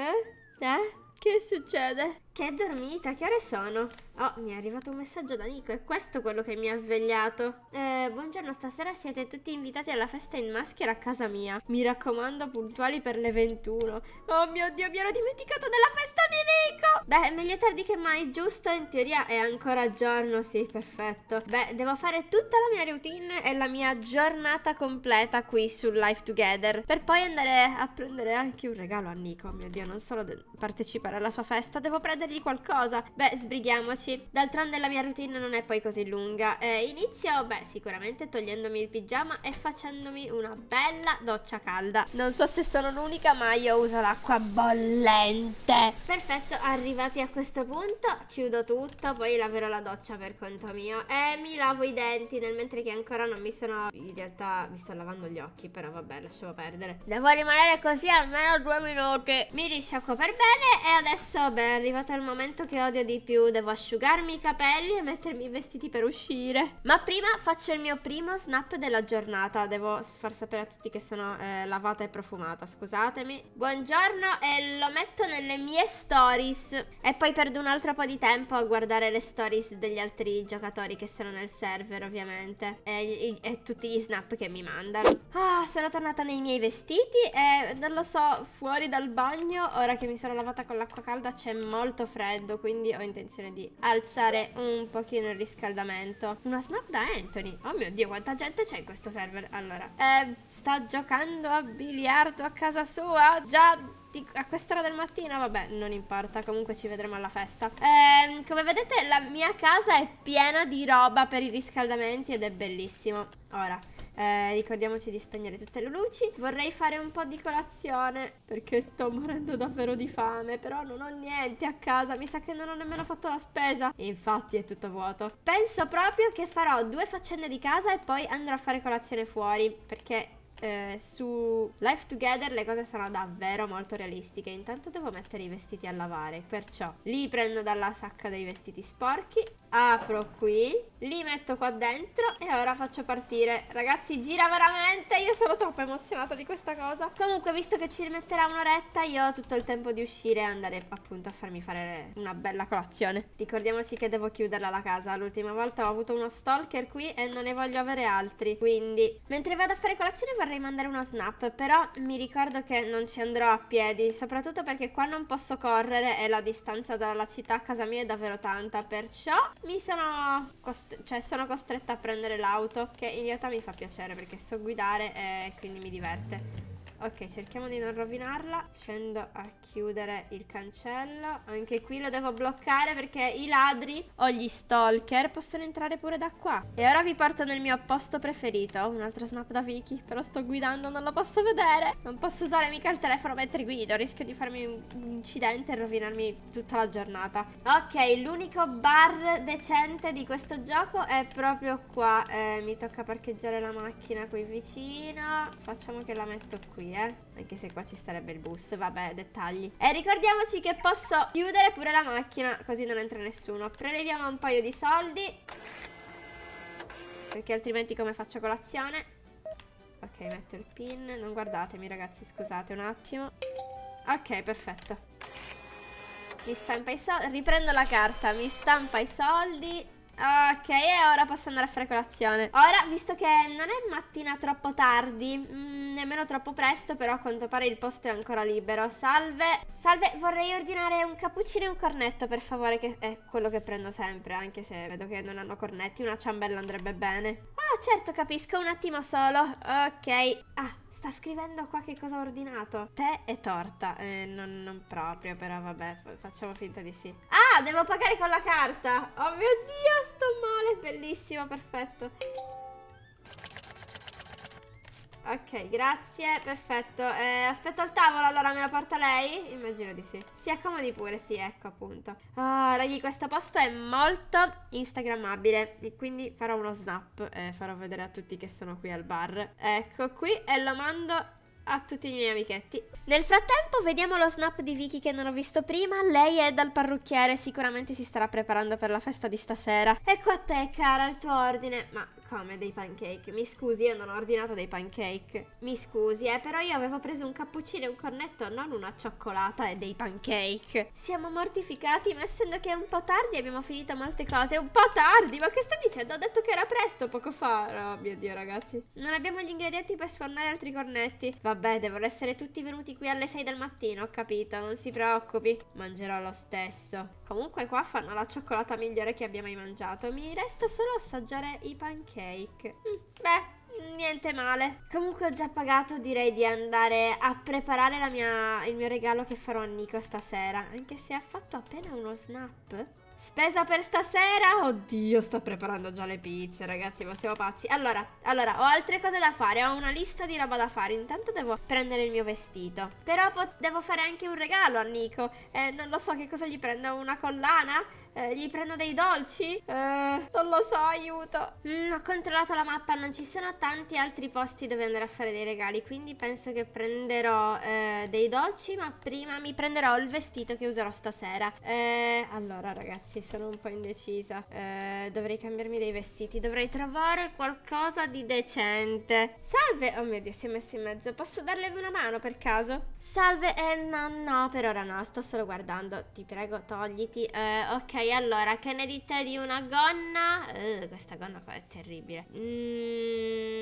Eh? Eh? Che succede? Che è dormita? Che ore sono? Oh, mi è arrivato un messaggio da Nico, è questo quello che mi ha svegliato. Eh, buongiorno, stasera siete tutti invitati alla festa in maschera a casa mia. Mi raccomando, puntuali per le 21. Oh mio Dio, mi ero dimenticata della festa di Nico! Beh, meglio tardi che mai, giusto? In teoria è ancora giorno, sì, perfetto. Beh, devo fare tutta la mia routine e la mia giornata completa qui su Life Together. Per poi andare a prendere anche un regalo a Nico. Oh mio Dio, non solo partecipare alla sua festa, devo prendergli qualcosa. Beh, sbrighiamoci amici. D'altronde la mia routine non è poi così lunga. Eh, inizio, beh, sicuramente togliendomi il pigiama e facendomi una bella doccia calda. Non so se sono l'unica, ma io uso l'acqua bollente. Perfetto, arrivati a questo punto, chiudo tutto, poi laverò la doccia per conto mio e mi lavo i denti nel mentre che ancora non mi sono... In realtà mi sto lavando gli occhi, però vabbè, lasciamo perdere. Devo rimanere così almeno due minuti. Mi risciacquo per bene e adesso, beh, è arrivato il momento che odio di più. Devo asciugare asciugarmi i capelli e mettermi i vestiti per uscire. Ma prima faccio il mio primo snap della giornata. Devo far sapere a tutti che sono eh, lavata e profumata, scusatemi. Buongiorno e lo metto nelle mie stories. E poi perdo un altro po' di tempo a guardare le stories degli altri giocatori che sono nel server, ovviamente. E, e, e tutti gli snap che mi mandano. Ah, sono tornata nei miei vestiti e non lo so, fuori dal bagno, ora che mi sono lavata con l'acqua calda c'è molto freddo, quindi ho intenzione di alzare un pochino il riscaldamento. Una snap da Anthony. Oh mio Dio, quanta gente c'è in questo server. Allora, eh, sta giocando a biliardo a casa sua? Già a quest'ora del mattino, vabbè, non importa, comunque ci vedremo alla festa. Eh, come vedete la mia casa è piena di roba per i riscaldamenti ed è bellissimo. Ora, eh, ricordiamoci di spegnere tutte le luci. Vorrei fare un po' di colazione perché sto morendo davvero di fame. Però non ho niente a casa. Mi sa che non ho nemmeno fatto la spesa. E infatti è tutto vuoto. Penso proprio che farò due faccende di casa e poi andrò a fare colazione fuori. Perché eh, su Life Together le cose sono davvero molto realistiche. Intanto devo mettere i vestiti a lavare, perciò li prendo dalla sacca dei vestiti sporchi, apro qui, li metto qua dentro e ora faccio partire. Ragazzi, gira veramente, io sono troppo emozionata di questa cosa. Comunque, visto che ci rimetterà un'oretta, io ho tutto il tempo di uscire e andare appunto a farmi fare una bella colazione. Ricordiamoci che devo chiuderla la casa. L'ultima volta ho avuto uno stalker qui e non ne voglio avere altri. Quindi, mentre vado a fare colazione vorrei vorrei mandare uno snap, però mi ricordo che non ci andrò a piedi, soprattutto perché qua non posso correre e la distanza dalla città a casa mia è davvero tanta, perciò mi sono, cioè sono costretta a prendere l'auto, che in realtà mi fa piacere perché so guidare e quindi mi diverte. Ok, cerchiamo di non rovinarla. Scendo a chiudere il cancello. Anche qui lo devo bloccare perché i ladri o gli stalker possono entrare pure da qua. E ora vi porto nel mio posto preferito. Un altro snap da Vicky. Però sto guidando, non lo posso vedere. Non posso usare mica il telefono mentre guido. Rischio di farmi un incidente e rovinarmi tutta la giornata. Ok, l'unico bar decente di questo gioco è proprio qua. Eh, mi tocca parcheggiare la macchina qui vicino. Facciamo che la metto qui eh. Anche se qua ci starebbe il bus, vabbè, dettagli. E ricordiamoci che posso chiudere pure la macchina, così non entra nessuno. Preleviamo un paio di soldi. Perché altrimenti come faccio colazione? Ok, metto il pin. Non guardatemi, ragazzi, scusate un attimo. Ok, perfetto. Mi stampa i soldi. Riprendo la carta. Mi stampa i soldi. Ok, e ora posso andare a fare colazione. Ora, visto che non è mattina troppo tardi, mh, mm, nemmeno troppo presto, però a quanto pare il posto è ancora libero. Salve. Salve, vorrei ordinare un cappuccino e un cornetto, per favore, che è quello che prendo sempre, anche se vedo che non hanno cornetti. Una ciambella andrebbe bene. Ah, certo, capisco, un attimo solo. Ok. Ah, Sta scrivendo qua che cosa ha ordinato. Tè e torta. Eh, non, non, proprio, però vabbè, facciamo finta di sì. Ah, devo pagare con la carta. Oh mio Dio, sto male. Bellissimo, perfetto. Ok, grazie, perfetto. Eh, aspetto al tavolo, allora me la porta lei? Immagino di sì. Si accomodi pure, sì, ecco appunto. Oh, ragazzi, questo posto è molto instagrammabile e quindi farò uno snap e farò vedere a tutti che sono qui al bar. Ecco qui e lo mando a tutti i miei amichetti. Nel frattempo vediamo lo snap di Vicky che non ho visto prima. Lei è dal parrucchiere, sicuramente si starà preparando per la festa di stasera. Ecco a te, cara, il tuo ordine. Ma Come dei pancake? Mi scusi, io non ho ordinato dei pancake. Mi scusi, eh, però io avevo preso un cappuccino e un cornetto, non una cioccolata e dei pancake. Siamo mortificati, ma essendo che è un po' tardi abbiamo finito molte cose. Un po' tardi? Ma che sta dicendo? Ho detto che era presto poco fa. Oh mio Dio, ragazzi. Non abbiamo gli ingredienti per sfornare altri cornetti. Vabbè, devono essere tutti venuti qui alle 6 del mattino, ho capito. Non si preoccupi. Mangerò lo stesso. Comunque qua fanno la cioccolata migliore che abbia mai mangiato. Mi resta solo assaggiare i pancake. Mm, beh, niente male. Comunque ho già pagato, direi di andare a preparare mia, il mio regalo che farò a Nico stasera. Anche se ha fatto appena uno snap. Spesa per stasera? Oddio, sto preparando già le pizze, ragazzi, ma siamo pazzi. Allora, allora, ho altre cose da fare, ho una lista di roba da fare. Intanto devo prendere il mio vestito. Però devo fare anche un regalo a Nico. Eh, non lo so che cosa gli prendo, una collana? Eh, gli prendo dei dolci? Eh, non lo so, aiuto. Mm, ho controllato la mappa, non ci sono tanti altri posti dove andare a fare dei regali, quindi penso che prenderò eh, dei dolci, ma prima mi prenderò il vestito che userò stasera. Eh, allora, ragazzi, sono un po' indecisa. Eh, dovrei cambiarmi dei vestiti, dovrei trovare qualcosa di decente. Salve! Oh mio Dio, si è messo in mezzo. Posso darle una mano per caso? Salve, eh, no, no, per ora no, sto solo guardando. Ti prego, togliti. Ok allora, che ne dite di una gonna? Uh, questa gonna qua è terribile. Mm,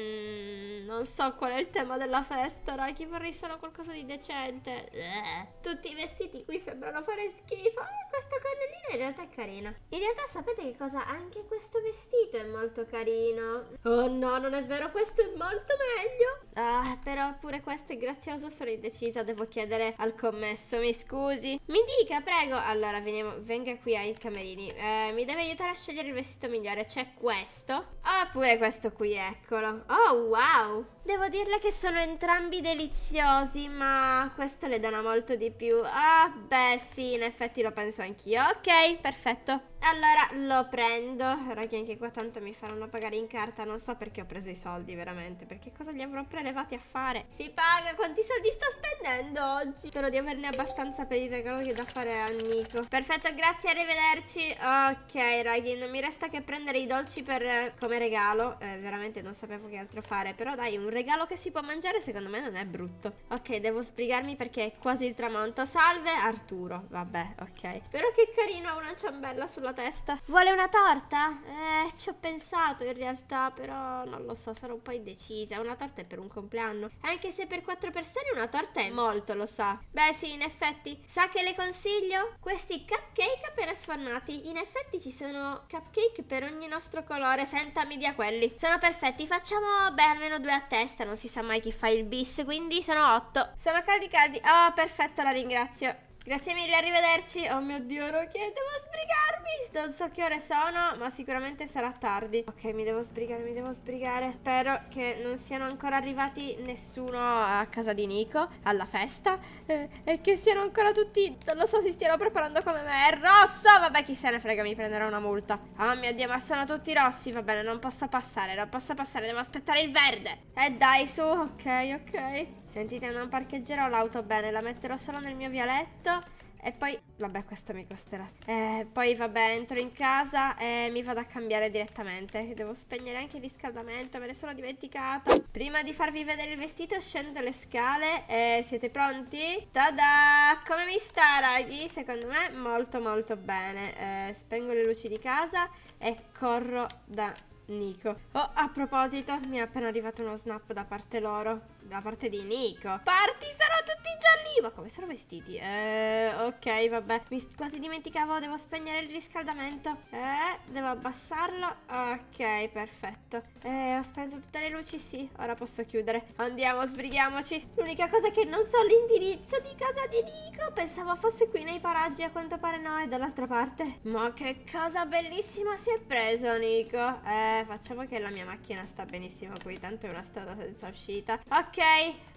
non so qual è il tema della festa, Raki. Vorrei solo qualcosa di decente. Uh, tutti i vestiti qui sembrano fare schifo. Uh, questa gonnellina in realtà è carina. In realtà sapete che cosa? Anche questo vestito è molto carino. Oh no, non è vero, questo è molto meglio. Ah, però pure questo è grazioso, sono indecisa. Devo chiedere al commesso, mi scusi. Mi dica, prego. Allora, veniamo, venga qui ai camerini. Eh, mi deve aiutare a scegliere il vestito migliore. C'è questo. Oppure questo qui, eccolo. Oh, wow. Devo dirle che sono entrambi deliziosi, ma questo le dona molto di più. Ah, beh, sì, in effetti lo penso anch'io. Ok, perfetto. Allora lo prendo. Che anche qua tanto mi faranno pagare in carta. Non so perché ho preso i soldi, veramente. Perché cosa li avrò prelevati a fare? Si paga. Quanti soldi sto spendendo oggi? Spero di averne abbastanza per il regalo che da fare a Nico. Perfetto, grazie, arrivederci. Ok, raghi, non mi resta che prendere i dolci per, come regalo. Eh, veramente non sapevo che altro fare. Però dai, un regalo che si può mangiare secondo me non è brutto. Ok, devo sbrigarmi perché è quasi il tramonto. Salve, Arturo. Vabbè, ok. Però che carino, ha una ciambella sulla sulla testa. Vuole una torta? Eh, ci ho pensato in realtà, però non lo so, sono un po' indecisa. Una torta è per un compleanno. Anche se per quattro persone una torta è molto, lo sa. Beh, sì, in effetti. Sa che le consiglio? Questi cupcake appena sfornati. In effetti ci sono cupcake per ogni nostro colore. Sentami dia quelli. Sono perfetti. Facciamo, beh, almeno due a testa. Non si sa mai chi fa il bis, quindi sono otto. Sono caldi caldi. Oh, perfetto, la ringrazio. Grazie mille, arrivederci. Oh mio Dio, Rocky, devo sbrigarmi. Non so che ore sono, ma sicuramente sarà tardi. Ok, mi devo sbrigare, mi devo sbrigare. Spero che non siano ancora arrivati nessuno a casa di Nico, alla festa. Eh, e che siano ancora tutti, non lo so, si stiano preparando come me. È rosso! Vabbè, chi se ne frega, mi prenderò una multa. Oh mio Dio, ma sono tutti rossi. Va bene, non posso passare, non posso passare, devo aspettare il verde. Eh dai, su, ok, ok. Sentite, non parcheggerò l'auto bene, la metterò solo nel mio vialetto e poi, vabbè, questo mi costerà. Eh, poi, vabbè, entro in casa e mi vado a cambiare direttamente. Devo spegnere anche il riscaldamento, me ne sono dimenticata. Prima di farvi vedere il vestito, scendo le scale. E siete pronti? Tada! Come mi sta, raghi? Secondo me molto, molto bene. Eh, spengo le luci di casa e corro da Nico. Oh, a proposito, mi è appena arrivato uno snap da parte loro da parte di Nico. Parti, sono tutti gialli! Ma come sono vestiti? Eh, ok, vabbè. Mi quasi dimenticavo, devo spegnere il riscaldamento. Eh, devo abbassarlo. Ok, perfetto. Eh, ho spento tutte le luci, sì. Ora posso chiudere. Andiamo, sbrighiamoci. L'unica cosa è che non so l'indirizzo di casa di Nico. Pensavo fosse qui nei paraggi, a quanto pare no, è dall'altra parte. Ma che cosa bellissima si è preso, Nico. Eh, facciamo che la mia macchina sta benissimo qui, tanto è una strada senza uscita. Ok.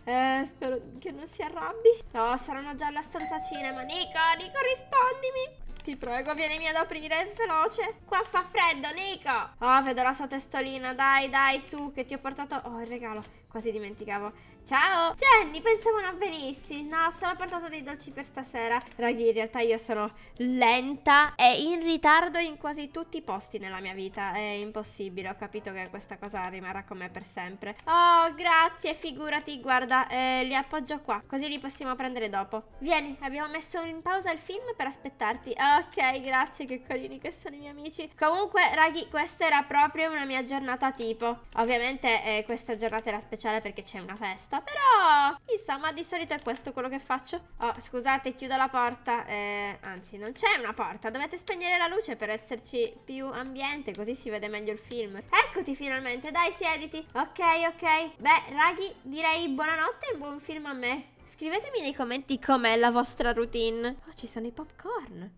Eh, spero che non si arrabbi. No, saranno già alla stanza cinema. Nico, Nico, rispondimi. Ti prego, vienimi ad aprire, veloce. Qua fa freddo, Nico. Oh, vedo la sua testolina. Dai, dai, su, che ti ho portato... Oh, il regalo. Quasi dimenticavo. Ciao! Jenny, pensavo non venissi. No, solo portato dei dolci per stasera. Raghi, in realtà io sono lenta e in ritardo in quasi tutti i posti nella mia vita. È impossibile, ho capito che questa cosa rimarrà con me per sempre. Oh, grazie, figurati, guarda, eh, li appoggio qua, così li possiamo prendere dopo. Vieni, abbiamo messo in pausa il film per aspettarti. Ok, grazie, che carini che sono i miei amici. Comunque, raghi, questa era proprio una mia giornata tipo. Ovviamente eh, questa giornata era speciale perché c'è una festa, però insomma di solito è questo quello che faccio. Oh, scusate, chiudo la porta. Eh, anzi, non c'è una porta, dovete spegnere la luce per esserci più ambiente, così si vede meglio il film. Eccoti finalmente, dai, siediti. Ok, ok. Beh, raghi, direi buonanotte e buon film a me. Scrivetemi nei commenti com'è la vostra routine. Oh, ci sono i popcorn.